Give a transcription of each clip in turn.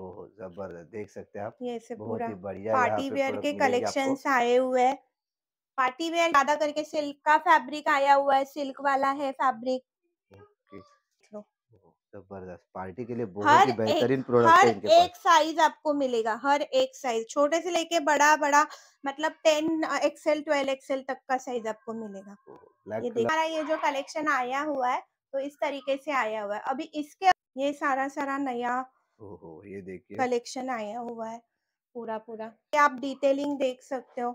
ओहो ज़बरदस्त देख सकते हैं आप। ये ऐसे बहुत ही बढ़िया पार्टी वेयर के कलेक्शंस आए हुए हैं। पार्टी वेयर ज़्यादा करके सिल्क का फैब्रिक आया हुआ है सिल्क वाला है फैब्रिक। ज़बरदस्त पार्टी के लिए बहुत ही बेहतरीन प्रोडक्ट हर इनके एक साइज़ आपको मिलेगा हर एक साइज़ छोटे से लेके बड़ा बड़ा मतलब टेन एक्सएल ट्वेल्व एक्सएल तक का साइज़ आपको मिलेगा। ये हमारा ये जो कलेक्शन आया हुआ है तो इस तरीके से आया हुआ है। अभी इसके ये सारा सारा नया ओहो ये देखिए। कलेक्शन आया हुआ है पूरा पूरा ये आप डिटेलिंग देख सकते हो।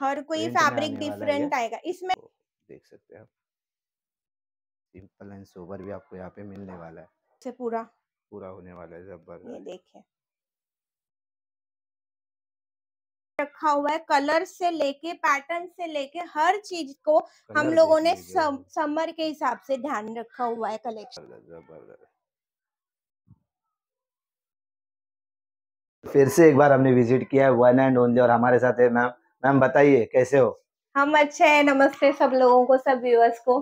हर कोई फैब्रिक ये। डिफरेंट आएगा। इसमें देख सकते हैं आप। सिंपल एंड सोबर भी आपको यहाँ पे मिलने वाला है। से पूरा। पूरा होने वाला है ये ज़बरदस्त देखिए। रखा हुआ है कलर से लेके पैटर्न से लेके हर चीज़ को हम लोगों ने सम, समर के हिसाब से ध्यान रखा हुआ है कलेक्शन। ज़बरदस्त ज़बरदस्त फिर से एक बार हमने विज़िट किया है वन एंड ओनली और हमारे साथ है मैम मैम बताइए कैसे हो? हम अच्छे हैं नमस्ते सब लोगों को सब व्यूअर्स को।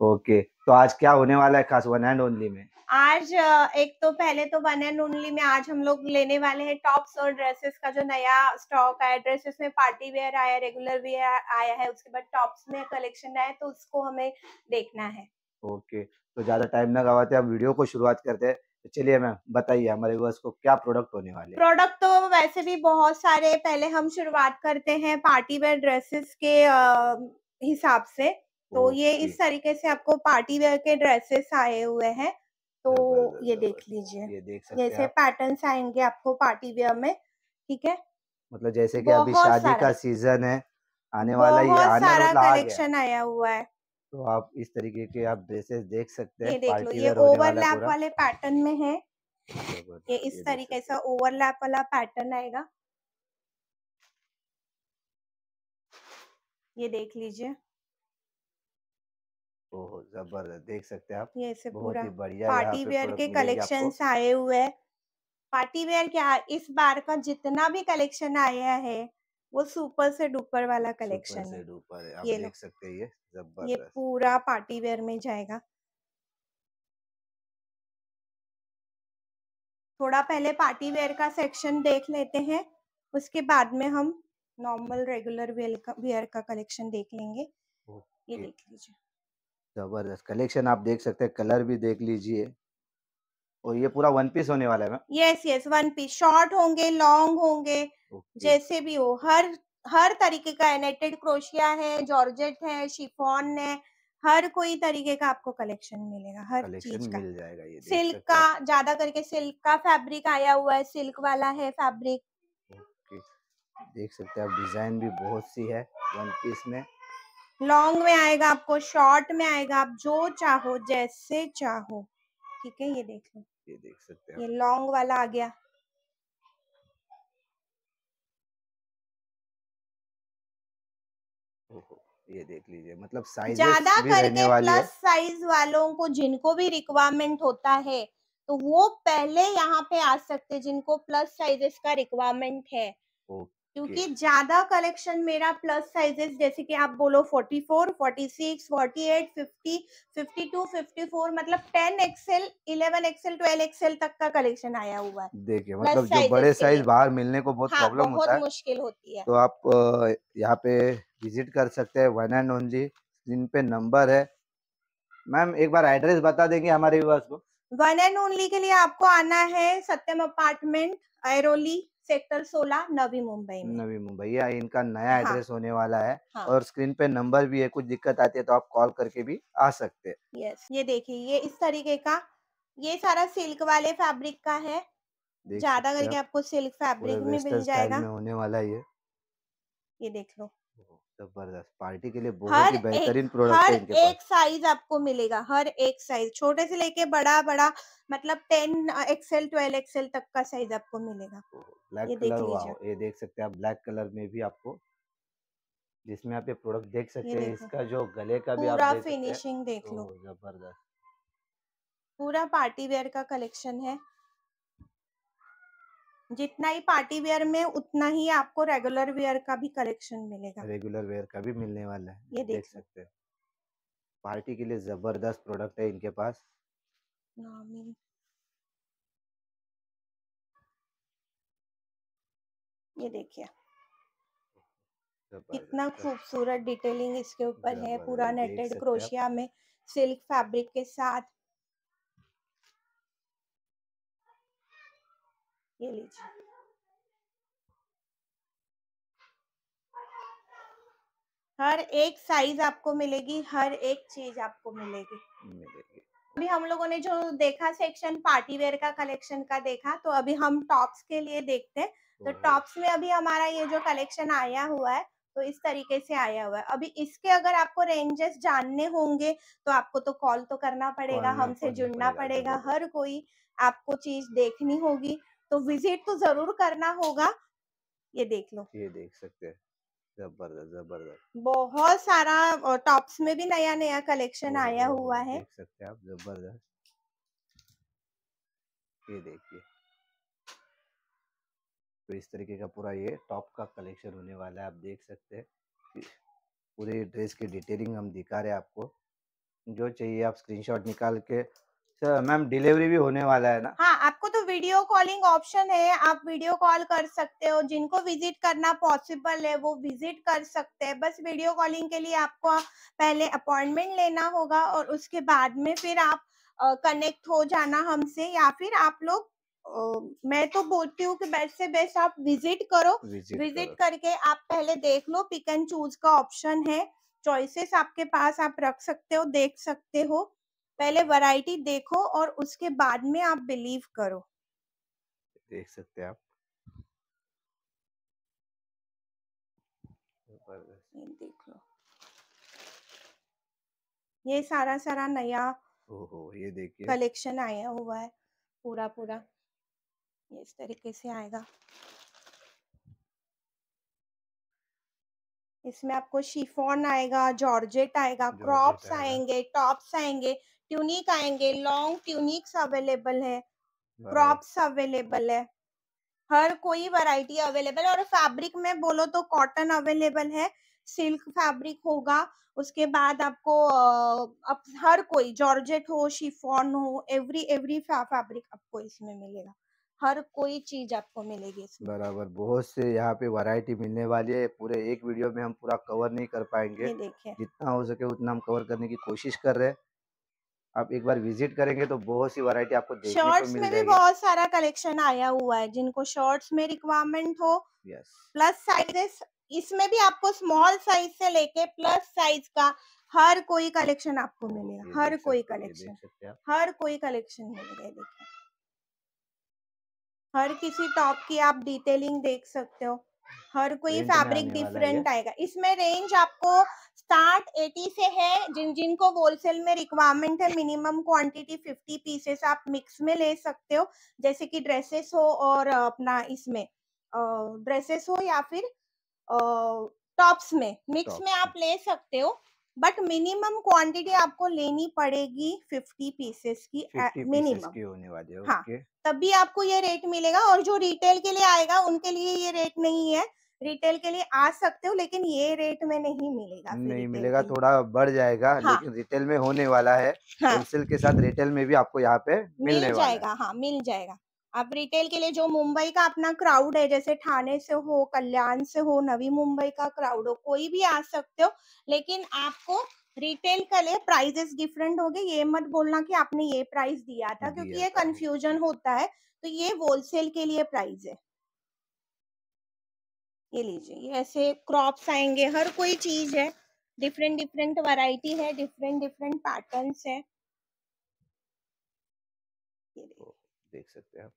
ओके तो आज क्या होने वाला है खास वन एंड ओनली में? आज एक तो पहले तो वन एंड ओनली में आज हम लोग लेने वाले हैं टॉप्स और ड्रेसेस का जो नया स्टॉक आया ड्रेसेस में पार्टी वेयर आया रेगुलर वेयर आया है उसके बाद टॉप्स में कलेक्शन आया तो उसको हमें देखना है। ओके तो ज़्यादा टाइम ना गवाते हम वीडियो को शुरुआत करते हैं। तो चलिए मैम बताइए हमारे व्यूअर्स को क्या प्रोडक्ट होने वाले प्रोडक्ट तो वैसे भी बहुत सारे पहले हम शुरुआत करते हैं पार्टी वेयर ड्रेसेस के हिसाब से। तो ये इस तरीके से आपको पार्टी वेयर के ड्रेसेस आए हुए हैं। तो ये देख लीजिए। ये जैसे पैटर्न आएँगे आपको पार्टी वेयर में ठीक है? मतलब जैसे कि अभी शादी का सीज़न है आने वाला बहुत आने सारा मतलब कलेक्शन आया हुआ है। तो आप इस तरीके के आप ड्रेसेस देख सकते ये हैं देख लो ये वाला ओवरलैप वाले पैटर्न में है। ये ये इस देख तरीके से ओवरलैप वाला पैटर्न आएगा। ये देख लीजिए। ओह ज़बरदस्त देख सकते हैं आप। ये ऐसे बहुत पूरा ही बढ़िया पार्टी वेयर के कलेक्शन आए हुए हैं। पार्टी वेयर क्या इस बार का जितना भी कलेक्शन आया है वो सुपर से डुपर वाला सुपर कलेक्शन से है। डुपर है आप ये देख सकते हैं ये। ये पूरा पार्टी वेयर में जाएगा। थोड़ा पहले पार्टी वेयर का सेक्शन देख लेते हैं उसके बाद में हम नॉर्मल रेगुलर वेयर का वेयर का कलेक्शन देख लेंगे। ये देख लीजिए। ज़बरदस्त कलेक्शन आप देख सकते हैं कलर भी देख लीजिए। और ये पूरा वन पीस होने वाला है ma'am yes yes one piece short होंगे लॉन्ग होंगे जैसे भी हो हर हर तरीके का नेटेड क्रोशिया है जॉर्जेट है शिफॉन है हर कोई तरीके का आपको कलेक्शन मिलेगा हर चीज़ का। मिल जाएगा ये सिल्क का ज़्यादा करके सिल्क का फैब्रिक आया हुआ है सिल्क वाला है फैब्रिक। देख सकते हैं आप डिज़ाइन भी बहुत सी है वन पीस में। लॉन्ग में आएगा आपको शॉर्ट में आएगा आप जो चाहो जैसे चाहो। ठीक है ये देख लो। ये देख सकते हैं ये लॉन्ग वाला आ गया। ये देख लीजिए मतलब साइजेस ज़्यादा करके प्लस साइज़ वालों को जिनको भी रिक्वायरमेंट होता है तो वो पहले यहाँ पे आ सकते हैं जिनको प्लस साइजेस का रिक्वायरमेंट है। क्योंकि ज़्यादा कलेक्शन मेरा प्लस साइजेस जैसे कि आप बोलो 44, 46, 48, 50, 52, 54 मतलब 10 एक्सएल 11 एक्सएल 12 एक्सएल तक का कलेक्शन आया हुआ है। देखिए मतलब जो बड़े साइज़ बाहर मिलने को बहुत हाँ प्रॉब्लम होता बहुत है मुश्किल होती है। तो आप यहाँ पे विज़िट कर सकते हैं वन एंड ओनली स्क्रीन पे नंबर है। मैम एक बार एड्रेस बता देंगे हमारे व्यूअर्स को। वन एंड ओनली के लिए आपको आना है सत्यम अपार्टमेंट ऐरोली सेक्टर 16 नवी मुंबई नवी मुंबई ये इनका नया हाँ। एड्रेस होने वाला है। हाँ। और स्क्रीन पे नंबर भी है कुछ दिक्कत आती है तो आप कॉल करके भी आ सकते हैं। यस ये देखिए ये इस तरीके का ये सारा सिल्क वाले फैब्रिक का है। ज़्यादा करके आपको सिल्क फैब्रिक में मिल जाएगा। में होने वाला है ये। ये देख लो। ज़बरदस्त पार्टी के लिए बहुत ही बेहतरीन प्रोडक्ट है हर इनके पास। एक साइज़ आपको मिलेगा हर एक साइज़ छोटे से लेके बड़ा बड़ा मतलब टेन एक्सएल ट्वेल्व एक्सएल तक का साइज़ आपको मिलेगा। ब्लैक देख कलर लीजिए। ये देख सकते हैं आप ब्लैक कलर में भी आपको जिसमें आप ये प्रोडक्ट देख सकते हैं इसका जो गले का भी आप फिनिशिंग देख लो। ज़बरदस्त। पूरा पार्टी वेयर का कलेक्शन है। जितना ही पार्टी वेयर में उतना ही आपको रेगुलर वेयर का भी कलेक्शन मिलेगा। रेगुलर वेयर का भी मिलने वाला है ये देख देख सकते हैं। पार्टी के लिए ज़बरदस्त प्रोडक्ट है इनके पास। ये देखिए। कितना खूबसूरत डिटेलिंग इसके ऊपर है पूरा नेटेड। क्रोशिया में सिल्क फैब्रिक के साथ ये लीजिए। हर एक साइज़ आपको मिलेगी हर एक चीज़ आपको मिलेगी। मिलेगी। अभी हम लोगों ने जो देखा सेक्शन पार्टी वेयर का कलेक्शन का देखा तो अभी हम टॉप्स के लिए देखते हैं। तो टॉप्स में अभी हमारा ये जो कलेक्शन आया हुआ है तो इस तरीके से आया हुआ है। अभी इसके अगर आपको रेंजेस जानने होंगे तो आपको तो कॉल तो करना पड़ेगा हमसे जुड़ना पड़ेगा, पड़ेगा हर कोई आपको चीज़ देखनी होगी। तो विज़िट तो ज़रूर करना होगा। ये देख लो। ये देख सकते हैं। ज़बरदस्त ज़बरदस्त। बहुत सारा टॉप्स में भी नया नया कलेक्शन आया हुआ है। देख सकते हैं आप ज़बरदस्त। ये देखिए। तो इस तरीके का पूरा ये टॉप का कलेक्शन होने वाला है आप देख सकते हैं। पूरे ड्रेस की डिटेलिंग हम दिखा रहे हैं आपको। जो चाहिए आप स्क्रीनशॉट निकाल के मैम डिलीवरी भी होने वाला है ना? हाँ आपको तो वीडियो कॉलिंग ऑप्शन है आप वीडियो कॉल कर सकते हो जिनको विज़िट करना पॉसिबल है वो विज़िट कर सकते हैं। बस वीडियो कॉलिंग के लिए आपको पहले अपॉइंटमेंट लेना होगा और उसके बाद में फिर आप कनेक्ट हो जाना हमसे या फिर आप लोग मैं तो बोलती हूँ कि बेस्ट से बेस्ट आप विज़िट करो। विज़िट विज़िट करके आप पहले देख लो पिक एंड चूज़ का ऑप्शन है चॉइसेस आपके पास आप रख सकते हो देख सकते हो। पहले वैरायटी देखो और उसके बाद में आप बिलीव करो। देख सकते हैं आप। ये देख लो। ये सारा सारा नया ओहो ये देखिए। कलेक्शन आया हुआ है पूरा पूरा ये इस तरीके से आएगा। इसमें आपको शिफॉन आएगा जॉर्जेट आएगा क्रॉप्स। आएँगे टॉप्स आएँगे ट्यूनिक आएँगे लॉन्ग ट्यूनिक्स अवेलेबल है। क्रॉप्स अवेलेबल है। हर कोई वैरायटी अवेलेबल है और फैब्रिक में बोलो तो कॉटन अवेलेबल है सिल्क फैब्रिक होगा उसके बाद आपको अब हर कोई जॉर्जेट हो शिफॉन हो एवरी एवरी फैब्रिक आपको इसमें मिलेगा। हर कोई चीज़ आपको मिलेगी इसमें। बराबर बहुत से यहाँ पे वैरायटी मिलने वाली है पूरे एक वीडियो में हम पूरा कवर नहीं कर पाएँगे। जितना हो सके उतना हम कवर करने की कोशिश कर रहे हैं। आप एक बार विज़िट करेंगे तो बहुत सी वैरायटी आपको देखने को शर्ट्स मिल में भी बहुत सारा कलेक्शन आया हुआ है जिनको शॉर्ट्स में रिक्वायरमेंट हो प्लस साइजेस इसमें भी आपको स्मॉल साइज़ से लेके प्लस साइज़ का हर कोई कलेक्शन आपको मिलेगा हर कोई कलेक्शन हर कोई कलेक्शन मिलेगा देखिए हर किसी टॉप की आप डिटेलिंग देख सकते हो हर कोई फैब्रिक। डिफरेंट आएगा इसमें रेंज आपको स्टार्ट 80 से है जिन जिनको होलसेल में रिक्वायरमेंट है मिनिमम क्वांटिटी 50 पीसेस आप मिक्स में ले सकते हो जैसे कि ड्रेसेस हो और अपना इसमें ड्रेसेस हो या फिर टॉप्स में मिक्स में आप ले सकते हो बट मिनिमम क्वांटिटी आपको लेनी पड़ेगी 50 पीसेस की मिनिमम की होने वाली है हाँ। ओके तभी आपको ये रेट मिलेगा और जो रिटेल के लिए आएगा उनके लिए ये रेट नहीं है। रिटेल के लिए आ सकते हो लेकिन ये रेट में नहीं मिलेगा नहीं मिलेगा थोड़ा बढ़ जाएगा हाँ। लेकिन रिटेल में होने वाला है होलसेल हाँ के साथ रिटेल में भी आपको यहाँ पे मिलने मिल जाएगा हाँ मिल जाएगा। आप रिटेल के लिए जो मुंबई का अपना क्राउड है जैसे ठाणे से हो कल्याण से हो नवी मुंबई का क्राउड हो कोई भी आ सकते हो लेकिन आपको रिटेल के लिए प्राइजेस डिफरेंट हो गए। ये मत बोलना कि आपने ये प्राइस दिया था क्योंकि ये कंफ्यूजन होता है तो ये होलसेल के लिए प्राइस है। ये लीजिए ये ऐसे क्रॉप्स आएँगे हर कोई चीज़ है। डिफरेंट डिफरेंट वैरायटी है डिफरेंट डिफरेंट पैटर्न्स है। ये तो देख सकते हैं आप।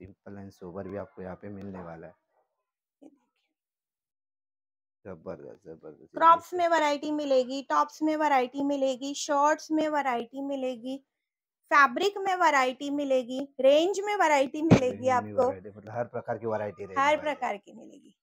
सिंपल एंड सोबर भी आपको यहाँ पे मिलने वाला है। ज़बरदस्त ज़बरदस्त क्रॉप्स में वैरायटी मिलेगी टॉप्स में वैरायटी मिलेगी शर्ट्स में वैरायटी मिलेगी। फैब्रिक में वैरायटी मिलेगी रेंज में वैरायटी मिलेगी आपको। मतलब हर प्रकार की वैरायटी हर प्रकार की मिलेगी।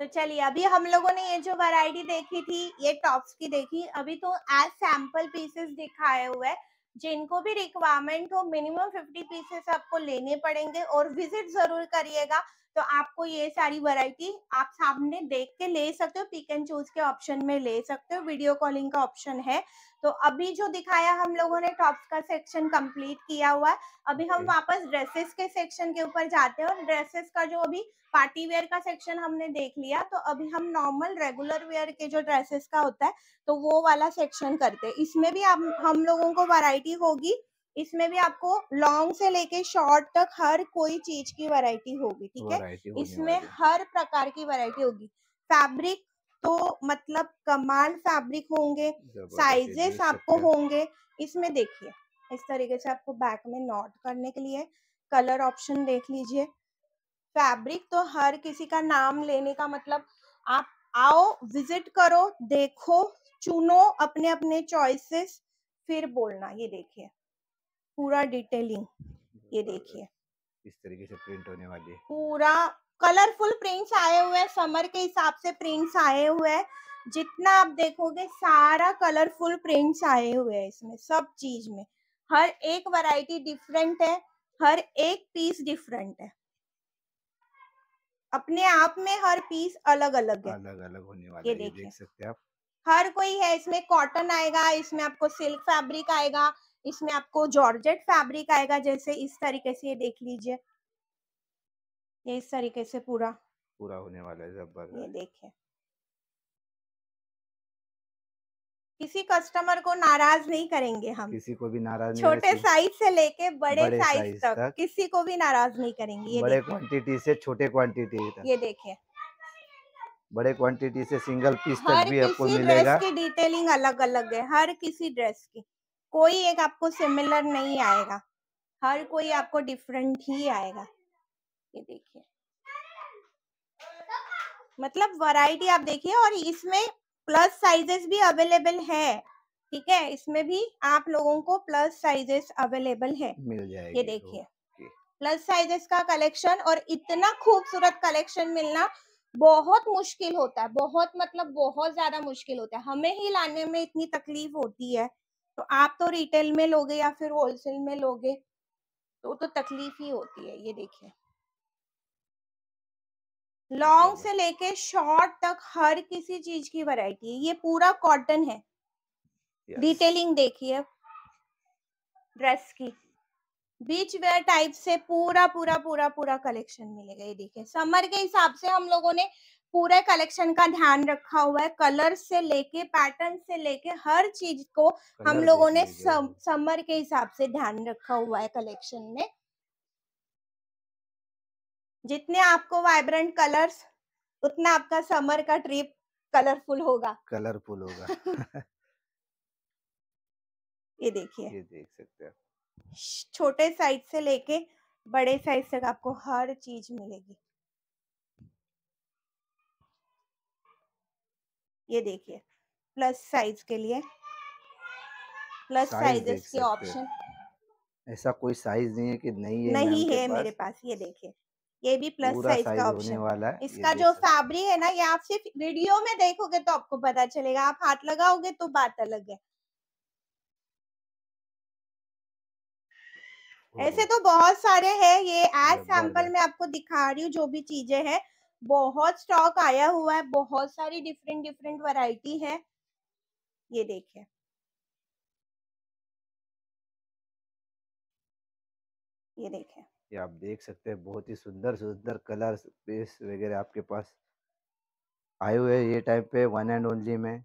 तो चलिए अभी हम लोगों ने ये जो वैरायटी देखी थी ये टॉप्स की देखी अभी तो एज सैंपल पीसेस दिखाए हुए हैं जिनको भी रिक्वायरमेंट हो मिनिमम 50 पीसेस आपको लेने पड़ेंगे और विज़िट ज़रूर करिएगा। तो आपको ये सारी वैरायटी आप सामने देख के ले सकते हो पिक एंड चूज़ के ऑप्शन में ले सकते हो वीडियो कॉलिंग का ऑप्शन है। तो अभी जो दिखाया हम लोगों ने टॉप्स का सेक्शन कंप्लीट किया हुआ है अभी हम वापस ड्रेसेस के सेक्शन के ऊपर जाते हैं और ड्रेसेस का जो अभी पार्टी वेयर का सेक्शन हमने देख लिया तो अभी हम नॉर्मल रेगुलर वेयर के जो ड्रेसेस का होता है तो वो वाला सेक्शन करते हैं। इसमें भी हम हम लोगों को वैरायटी होगी। इसमें भी आपको लॉन्ग से लेके शॉर्ट तक हर कोई चीज़ की वैरायटी होगी ठीक है? इसमें हर प्रकार की वैरायटी होगी। फैब्रिक तो मतलब कमाल फैब्रिक होंगे साइजेस आपको होंगे। इसमें देखिए इस तरीके से आपको बैक में नोट करने के लिए कलर ऑप्शन देख लीजिए। फैब्रिक तो हर किसी का नाम लेने का मतलब आप आओ विज़िट करो देखो चुनो अपने अपने चॉइसेस फिर बोलना ये देखिए। पूरा डिटेलिंग ये देखिए। इस तरीके से प्रिंट होने वाली है। पूरा कलरफुल प्रिंट्स आए हुए हैं समर के हिसाब से प्रिंट्स आए हुए हैं। जितना आप देखोगे सारा कलरफुल प्रिंट्स आए हुए हैं इसमें सब चीज़ में। हर एक वैरायटी डिफरेंट है हर एक पीस डिफरेंट है। अपने आप में हर पीस अलग अलग है। अलग अलग होने वाला ये। देख सकते हैं आप। हर कोई है इसमें कॉटन आएगा इसमें आपको सिल्क फैब्रिक आएगा इसमें आपको जॉर्जेट फैब्रिक आएगा जैसे इस तरीके से ये देख लीजिए। ये इस तरीके से पूरा। पूरा होने वाला है ये देखिए। किसी कस्टमर को नाराज़ नहीं करेंगे हम। किसी को भी नाराज़ नहीं छोटे साइज़ से लेके बड़े बड़े साइज़ साइज़ तक तक। किसी को भी नाराज़ नहीं करेंगे ये बड़े क्वांटिटी से छोटे क्वांटिटी तक। ये देखिए। बड़े क्वांटिटी से सिंगल पीस तक भी आपको मिलेगा। हर किसी ड्रेस की डिटेलिंग अलग अलग है हर किसी ड्रेस की। कोई एक आपको सिमिलर नहीं आएगा। हर कोई आपको डिफरेंट ही आएगा। ये देखिए। मतलब वैरायटी आप देखिए और इसमें प्लस साइजेस भी अवेलेबल है। ठीक है? इसमें भी आप लोगों को प्लस साइजेस अवेलेबल है। मिल जाएगी ये तो देखिए। प्लस साइजेस का कलेक्शन और इतना खूबसूरत कलेक्शन मिलना बहुत मुश्किल होता है। बहुत मतलब बहुत ज़्यादा मुश्किल होता है। हमें ही लाने में इतनी तकलीफ़ होती है। तो आप तो रिटेल में लोगे या फिर होलसेल में लोगे? तो तो तकलीफ़ ही होती है ये देखिए। लॉन्ग से लेके शॉर्ट तक हर किसी चीज़ की वैरायटी है ये पूरा कॉटन है। डिटेलिंग देखिए ड्रेस की। बीच वेयर टाइप से पूरा पूरा पूरा पूरा कलेक्शन मिलेगा ये देखिए। समर के हिसाब से हम लोगों ने पूरे कलेक्शन का ध्यान रखा हुआ है। कलर से लेके पैटर्न से लेके हर चीज़ को हम लोगों ने सम, समर के हिसाब से ध्यान रखा हुआ है कलेक्शन में। जितने आपको वाइब्रेंट कलर्स उतना आपका समर का ट्रिप कलरफुल होगा। कलरफुल होगा। ये देखिए। ये देख सकते हैं। छोटे साइज़ से लेके बड़े साइज़ तक आपको हर चीज़ मिलेगी। ये देखिए प्लस साइज़ के लिए प्लस साइज़ साइजेस के ऑप्शन ऐसा कोई साइज़ नहीं है कि नहीं है नहीं है मेरे पास। ये देखिए ये भी प्लस साइज़ का ऑप्शन वाला है इसका जो फैब्रिक है। ना ये आप सिर्फ़ वीडियो में देखोगे तो आपको पता चलेगा आप हाथ लगाओगे तो बात अलग है। ऐसे तो बहुत सारे हैं ये एज सैंपल में आपको दिखा रही हूँ जो भी चीज़ें हैं बहुत स्टॉक आया हुआ है बहुत सारी डिफरेंट डिफरेंट वैरायटी है। ये देखिए ये देखिए ये आप देख सकते हैं बहुत ही सुंदर सुंदर कलर पीस वगैरह आपके पास आए हुए हैं ये टाइप पे वन एंड ओनली में।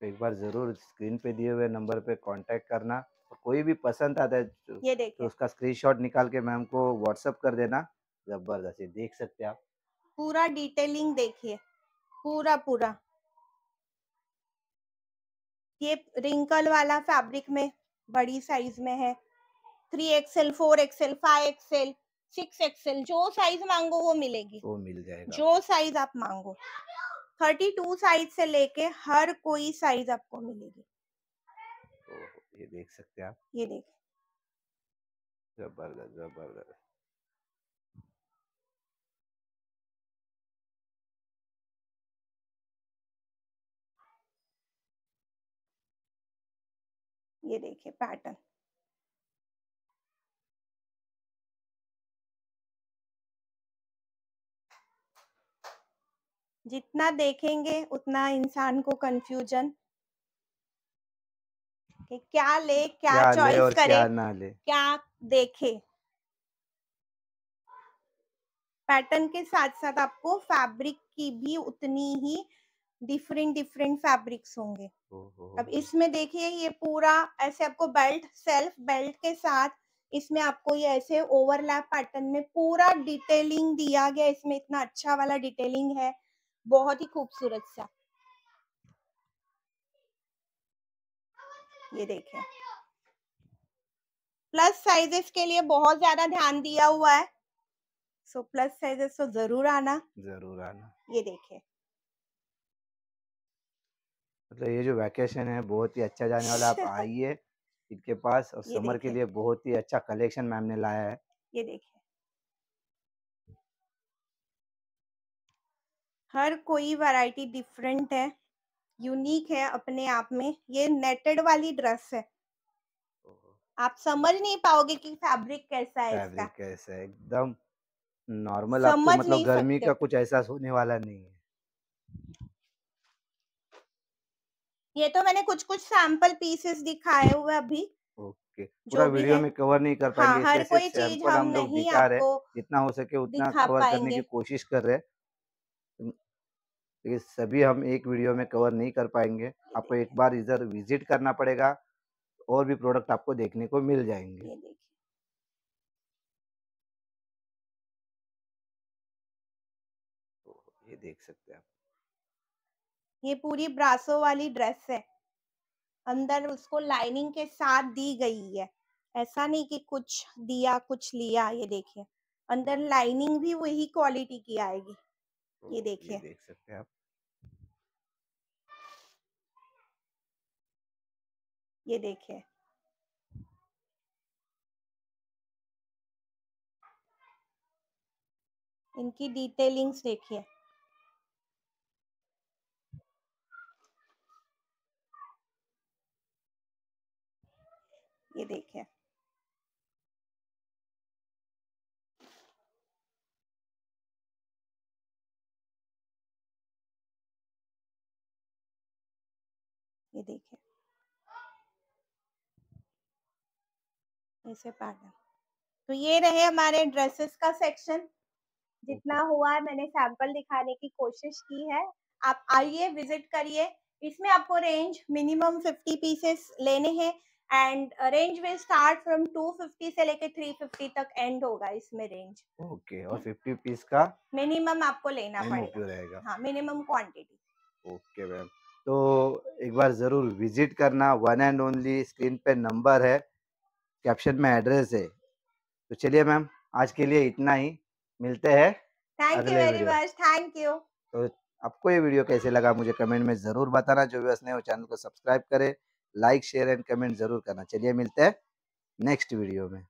एक बार ज़रूर स्क्रीन पे दिए हुए नंबर पे कांटेक्ट करना। कोई भी पसंद आता है तो, ये तो उसका स्क्रीनशॉट निकाल के मैम को व्हाट्सअप कर देना। ज़बरदस्त ये देख सकते हैं आप। पूरा डिटेलिंग देखिए। पूरा पूरा। ये रिंकल वाला फैब्रिक में बड़ी साइज़ में है। Three XL four XL five XL six XL जो साइज़ मांगो वो मिलेगी। वो मिल जाएगा जो साइज़ आप मांगो। थर्टी टू साइज़ से लेके हर कोई साइज़ आपको मिलेगी। ये देख सकते हैं आप। ये देखिए ज़बरदस्त ज़बरदस्त। ये देखिए पैटर्न जितना देखेंगे उतना इंसान को कंफ्यूजन कि क्या ले क्या, क्या चॉइस करे क्या, ना ले। क्या देखे. पैटर्न के साथ साथ आपको फैब्रिक की भी उतनी ही डिफरेंट डिफरेंट फैब्रिक्स होंगे। अब इसमें देखिए ये पूरा ऐसे आपको बेल्ट सेल्फ बेल्ट के साथ इसमें आपको ये ऐसे ओवरलैप पैटर्न में पूरा डिटेलिंग दिया गया। इसमें इतना अच्छा वाला डिटेलिंग है। बहुत ही खूबसूरत सा। ये देखें। प्लस साइजेस के लिए बहुत ज़्यादा ध्यान दिया हुआ है। सो प्लस साइजेस तो ज़रूर आना। ज़रूर आना। ये देखें। मतलब ये जो वैकेशन है बहुत ही अच्छा जाने वाला आप आइए इनके पास और समर के लिए बहुत ही अच्छा कलेक्शन मैम ने लाया है। ये देखिए। हर कोई वैरायटी डिफरेंट है यूनिक है अपने आप में। ये नेटेड वाली ड्रेस है। आप समझ नहीं पाओगे कि फैब्रिक कैसा है इसका। फैब्रिक कैसा है? एकदम नॉर्मल आपको मतलब गर्मी का कुछ एहसास होने वाला नहीं है। ये तो मैंने कुछ कुछ सैंपल पीसेस दिखाए हुए अभी। ओके। पूरा वीडियो में कवर नहीं कर पाएँगे हाँ हर कोई चीज़ हम हम नहीं आपको जितना हो सके उतना कवर करने की कोशिश कर रहे हैं। लेकिन सभी हम एक वीडियो में कवर नहीं कर पाएँगे। आपको एक बार इधर विज़िट करना पड़ेगा और भी प्रोडक्ट आपको देखने को मिल जाएँगे। ये देख सकते हैं आप। ये पूरी ब्रासो वाली ड्रेस है। अंदर उसको लाइनिंग के साथ दी गई है। ऐसा नहीं कि कुछ दिया कुछ लिया ये देखिए। अंदर लाइनिंग भी वही क्वालिटी की आएगी। ये देखिए। देख सकते हैं आप। ये देखिए। इनकी डिटेलिंग्स देखिए। ये देखिए। ये देखिए। ऐसे पैटर्न तो ये रहे हमारे ड्रेसेस का सेक्शन। जितना हुआ है मैंने सैंपल दिखाने की कोशिश की है। आप आइए विज़िट करिए। इसमें आपको रेंज मिनिमम 50 पीसेस लेने हैं। And range will start from 250 से लेके 350 तक एंड होगा इसमें रेंज। ओके और 50 पीस का? मिनिमम आपको लेना पड़ेगा। रहेगा। हाँ मिनिमम क्वांटिटी ओके मैम तो एक बार ज़रूर विज़िट करना वन एंड ओनली स्क्रीन पे नंबर है कैप्शन में एड्रेस है। तो चलिए मैम आज के लिए इतना ही मिलते हैं thank you very much thank you तो आपको ये वीडियो कैसे लगा मुझे कमेंट में ज़रूर बताना जो भी ने वो चैनल को सब्सक्राइब करे। लाइक शेयर एंड कमेंट ज़रूर करना। चलिए मिलते हैं नेक्स्ट वीडियो में।